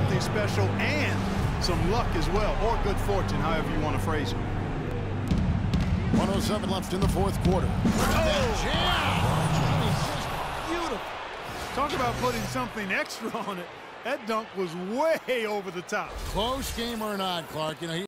something special and some luck as well, or good fortune, however you want to phrase it. 107 left in the fourth quarter. Oh. jam. Beautiful. Talk about putting something extra on it. That dunk was way over the top. Close game or not, Clark. You know, he